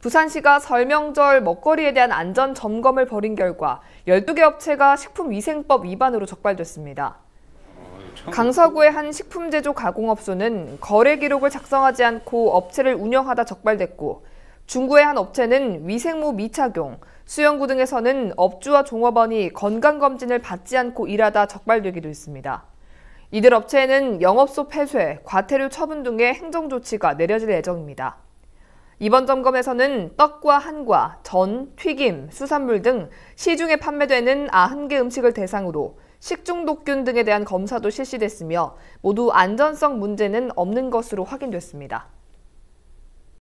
부산시가 설명절 먹거리에 대한 안전 점검을 벌인 결과 12개 업체가 식품위생법 위반으로 적발됐습니다. 강서구의 한 식품 제조 가공업소는 거래 기록을 작성하지 않고 업체를 운영하다 적발됐고 중구의 한 업체는 위생모 미착용, 수영구 등에서는 업주와 종업원이 건강검진을 받지 않고 일하다 적발되기도 했습니다. 이들 업체에는 영업소 폐쇄, 과태료 처분 등의 행정조치가 내려질 예정입니다. 이번 점검에서는 떡과 한과, 전, 튀김, 수산물 등 시중에 판매되는 90개 음식을 대상으로 식중독균 등에 대한 검사도 실시됐으며 모두 안전성 문제는 없는 것으로 확인됐습니다.